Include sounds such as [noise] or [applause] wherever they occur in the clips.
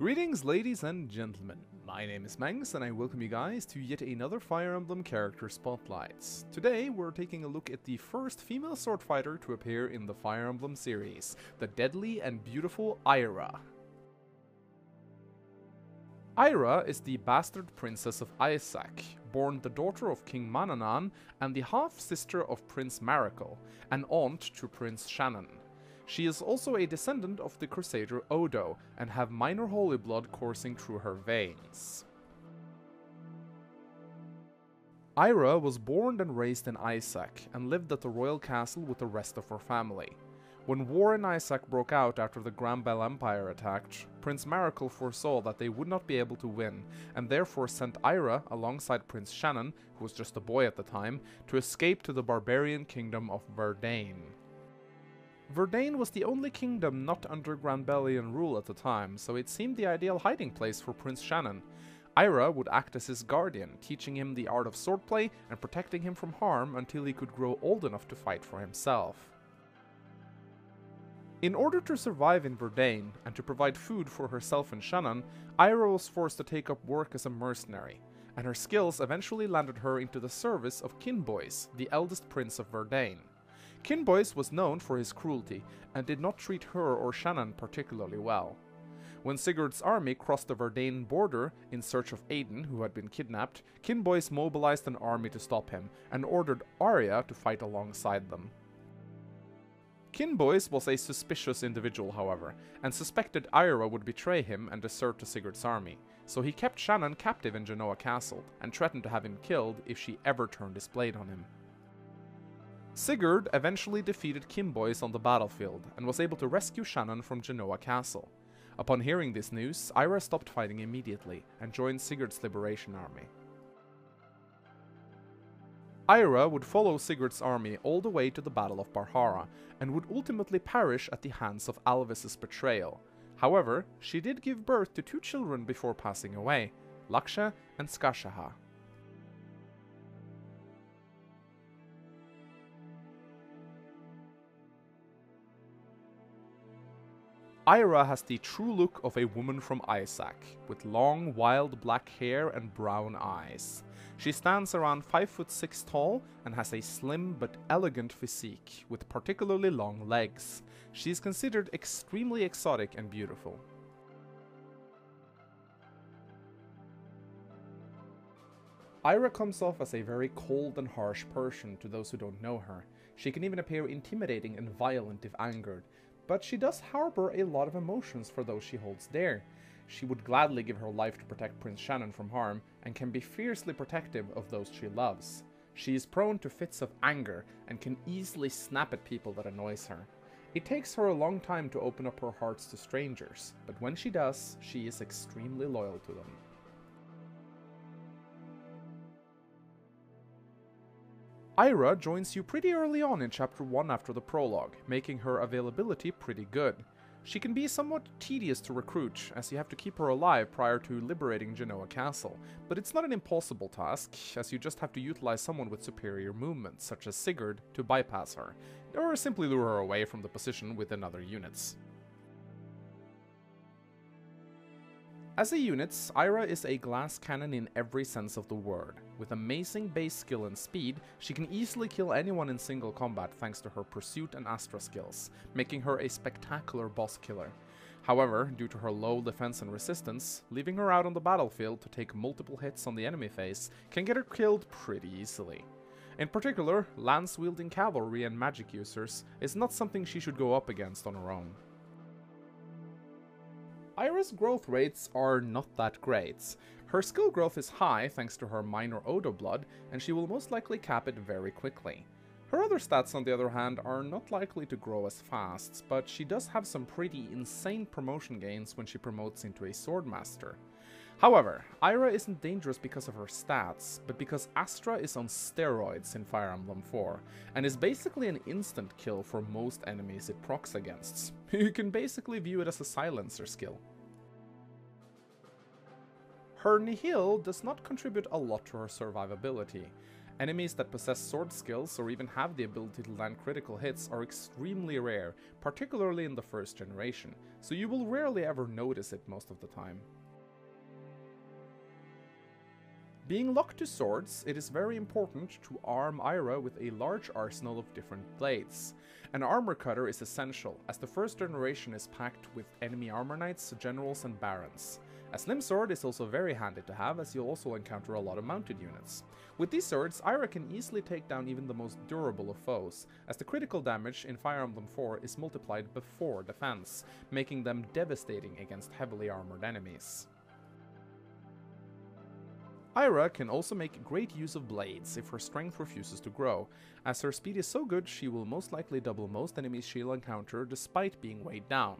Greetings ladies and gentlemen, my name is Mangs and I welcome you guys to yet another Fire Emblem character spotlights. Today we're taking a look at the first female sword fighter to appear in the Fire Emblem series, the deadly and beautiful Ayra. Ayra is the bastard princess of Isaach, born the daughter of King Mananan and the half-sister of Prince Mariccle, and aunt to Prince Shanan. She is also a descendant of the Crusader Odo and have minor holy blood coursing through her veins. Ayra was born and raised in Isaach and lived at the royal castle with the rest of her family. When war in Isaach broke out after the Granbell Empire attacked, Prince Mariccle foresaw that they would not be able to win, and therefore sent Ayra, alongside Prince Shanan, who was just a boy at the time, to escape to the barbarian kingdom of Verdane. Verdane was the only kingdom not under Granbellian rule at the time, so it seemed the ideal hiding place for Prince Shanan. Ayra would act as his guardian, teaching him the art of swordplay and protecting him from harm until he could grow old enough to fight for himself. In order to survive in Verdane and to provide food for herself and Shanan, Ayra was forced to take up work as a mercenary, and her skills eventually landed her into the service of Kinbois, the eldest prince of Verdane. Kinbois was known for his cruelty and did not treat her or Shanan particularly well. When Sigurd's army crossed the Verdane border in search of Edain, who had been kidnapped, Kinbois mobilized an army to stop him and ordered Ayra to fight alongside them. Kinbois was a suspicious individual, however, and suspected Ayra would betray him and desert to Sigurd's army, so he kept Shanan captive in Genoa Castle and threatened to have him killed if she ever turned his blade on him. Sigurd eventually defeated Kinbois on the battlefield and was able to rescue Shanan from Genoa Castle. Upon hearing this news, Ayra stopped fighting immediately and joined Sigurd's liberation army. Ayra would follow Sigurd's army all the way to the Battle of Barhara and would ultimately perish at the hands of Alvis's betrayal. However, she did give birth to two children before passing away, Laksha and Skashaha. Ayra has the true look of a woman from Isaach, with long, wild black hair and brown eyes. She stands around 5 foot 6 tall and has a slim but elegant physique, with particularly long legs. She is considered extremely exotic and beautiful. Ayra comes off as a very cold and harsh person to those who don't know her. She can even appear intimidating and violent if angered, but she does harbor a lot of emotions for those she holds dear. She would gladly give her life to protect Prince Shanan from harm, and can be fiercely protective of those she loves. She is prone to fits of anger, and can easily snap at people that annoys her. It takes her a long time to open up her hearts to strangers, but when she does, she is extremely loyal to them. Ayra joins you pretty early on in chapter 1 after the prologue, making her availability pretty good. She can be somewhat tedious to recruit, as you have to keep her alive prior to liberating Genoa Castle, but it's not an impossible task, as you just have to utilize someone with superior movement, such as Sigurd, to bypass her, or simply lure her away from the position with other units. As a unit, Ayra is a glass cannon in every sense of the word. With amazing base skill and speed, she can easily kill anyone in single combat thanks to her pursuit and Astra skills, making her a spectacular boss killer. However, due to her low defense and resistance, leaving her out on the battlefield to take multiple hits on the enemy face can get her killed pretty easily. In particular, lance-wielding cavalry and magic users is not something she should go up against on her own. Ayra's growth rates are not that great. Her skill growth is high thanks to her minor Odo blood, and she will most likely cap it very quickly. Her other stats, on the other hand, are not likely to grow as fast, but she does have some pretty insane promotion gains when she promotes into a Swordmaster. However, Ayra isn't dangerous because of her stats, but because Astra is on steroids in Fire Emblem 4, and is basically an instant kill for most enemies it procs against. [laughs] You can basically view it as a silencer skill. Her Nihil does not contribute a lot to her survivability, Enemies that possess sword skills or even have the ability to land critical hits are extremely rare, particularly in the first generation, so you will rarely ever notice it most of the time. Being locked to swords, it is very important to arm Ayra with a large arsenal of different blades. An armor cutter is essential, as the first generation is packed with enemy armor knights, generals and barons. A slim sword is also very handy to have, as you'll also encounter a lot of mounted units. With these swords, Ayra can easily take down even the most durable of foes, as the critical damage in Fire Emblem 4 is multiplied before defense, making them devastating against heavily armored enemies. Ayra can also make great use of blades if her strength refuses to grow. As her speed is so good, she will most likely double most enemies she'll encounter despite being weighed down.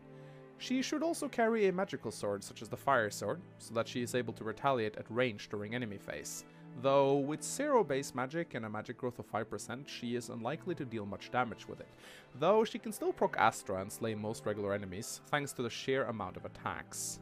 She should also carry a magical sword such as the Fire Sword, so that she is able to retaliate at range during enemy phase. Though with zero base magic and a magic growth of 5%, she is unlikely to deal much damage with it, though she can still proc Astra and slay most regular enemies, thanks to the sheer amount of attacks.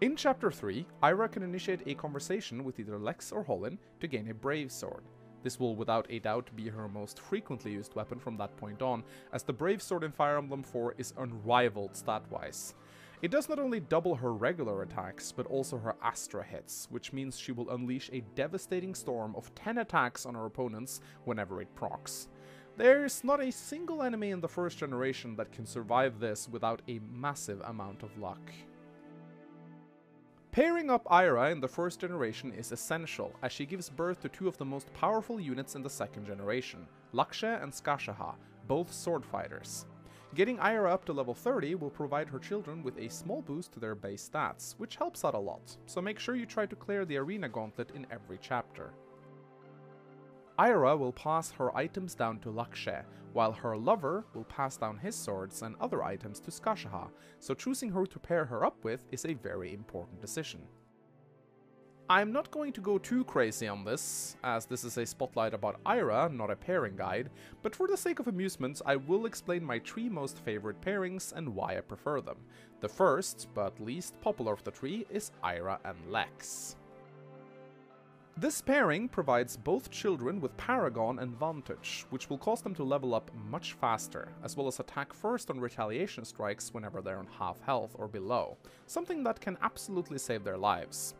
In Chapter 3, Ayra can initiate a conversation with either Lex or Holyn to gain a Brave Sword. This will without a doubt be her most frequently used weapon from that point on, as the Brave Sword in Fire Emblem 4 is unrivaled stat-wise. It does not only double her regular attacks, but also her Astra hits, which means she will unleash a devastating storm of 10 attacks on her opponents whenever it procs. There's not a single enemy in the first generation that can survive this without a massive amount of luck. Pairing up Ayra in the first generation is essential, as she gives birth to two of the most powerful units in the second generation, Laksha and Skashaha, both sword fighters. Getting Ayra up to level 30 will provide her children with a small boost to their base stats, which helps out a lot, so make sure you try to clear the arena gauntlet in every chapter. Ayra will pass her items down to Lakshe, while her lover will pass down his swords and other items to Skashaha, so choosing who to pair her up with is a very important decision. I'm not going to go too crazy on this, as this is a spotlight about Ayra, not a pairing guide, but for the sake of amusement I will explain my three most favorite pairings and why I prefer them. The first, but least popular of the three, is Ayra and Lex. This pairing provides both children with Paragon and Vantage, which will cause them to level up much faster, as well as attack first on retaliation strikes whenever they're on half health or below, something that can absolutely save their lives.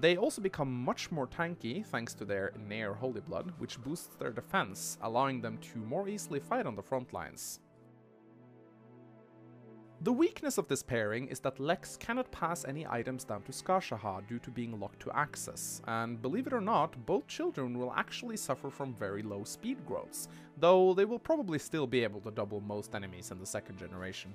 They also become much more tanky thanks to their Neir Holy Blood, which boosts their defense, allowing them to more easily fight on the front lines. The weakness of this pairing is that Lex cannot pass any items down to Skashaha due to being locked to axes, and believe it or not, both children will actually suffer from very low speed growths, though they will probably still be able to double most enemies in the second generation.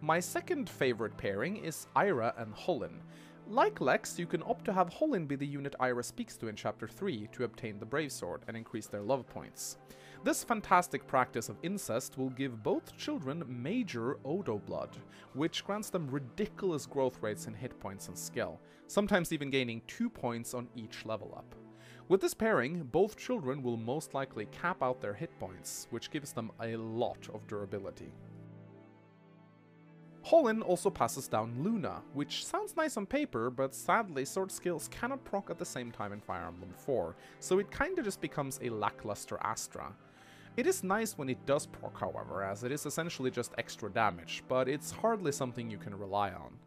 My second favorite pairing is Ayra and Holyn. Like Lex, you can opt to have Holyn be the unit Ayra speaks to in Chapter 3 to obtain the Brave Sword and increase their love points. This fantastic practice of incest will give both children major Odo blood, which grants them ridiculous growth rates in hit points and skill, sometimes even gaining 2 points on each level up. With this pairing, both children will most likely cap out their hit points, which gives them a lot of durability. Holyn also passes down Luna, which sounds nice on paper, but sadly sword skills cannot proc at the same time in Fire Emblem 4, so it kinda just becomes a lackluster Astra. It is nice when it does proc however, as it is essentially just extra damage, but it's hardly something you can rely on.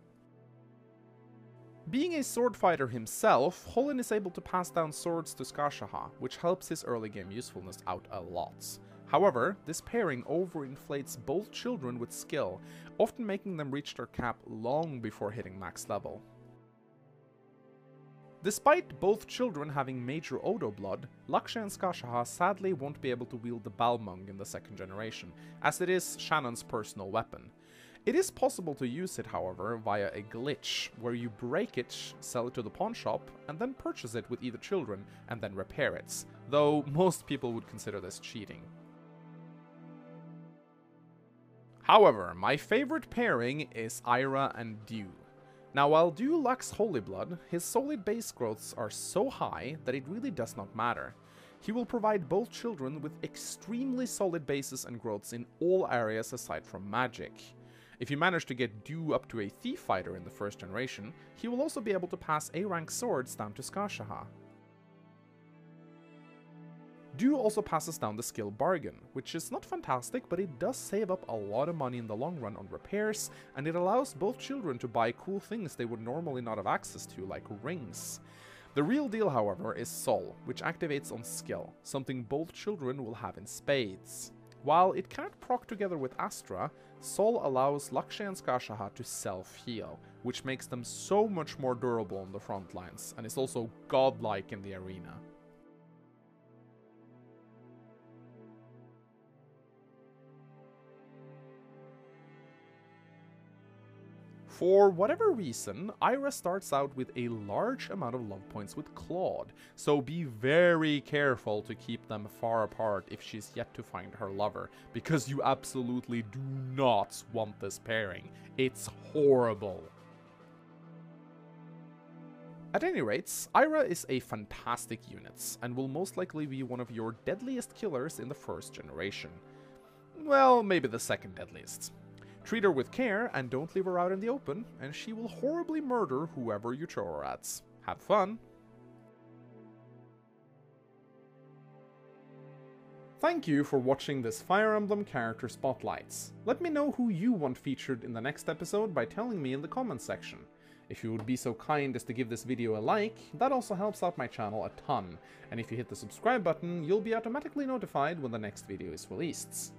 Being a sword fighter himself, Holyn is able to pass down swords to Skashaha, which helps his early game usefulness out a lot. However, this pairing overinflates both children with skill, often making them reach their cap long before hitting max level. Despite both children having major Odo blood, Lakshe and Skashaha sadly won't be able to wield the Balmung in the second generation, as it is Shanan's personal weapon. It is possible to use it, however, via a glitch, where you break it, sell it to the pawn shop, and then purchase it with either children and then repair it, though most people would consider this cheating. However, my favorite pairing is Ayra and Dew. Now while Dew lacks Holy Blood, his solid base growths are so high that it really does not matter. He will provide both children with extremely solid bases and growths in all areas aside from magic. If you manage to get Dew up to a Thief Fighter in the first generation, he will also be able to pass A-rank swords down to Skashaha. Dew also passes down the skill Bargain, which is not fantastic, but it does save up a lot of money in the long run on repairs, and it allows both children to buy cool things they would normally not have access to, like rings. The real deal, however, is Sol, which activates on skill, something both children will have in spades. While it can't proc together with Astra, Sol allows Lakshay and Skashaha to self-heal, which makes them so much more durable on the front lines, and is also godlike in the arena. For whatever reason, Ayra starts out with a large amount of love points with Claud, so be very careful to keep them far apart if she's yet to find her lover, because you absolutely do not want this pairing. It's horrible. At any rate, Ayra is a fantastic unit, and will most likely be one of your deadliest killers in the first generation. Well, maybe the second deadliest. Treat her with care and don't leave her out in the open, and she will horribly murder whoever you throw her at. Have fun! Thank you for watching this Fire Emblem character spotlights. Let me know who you want featured in the next episode by telling me in the comments section. If you would be so kind as to give this video a like, that also helps out my channel a ton, and if you hit the subscribe button, you'll be automatically notified when the next video is released.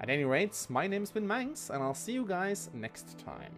At any rate, my name's been Mangs, and I'll see you guys next time.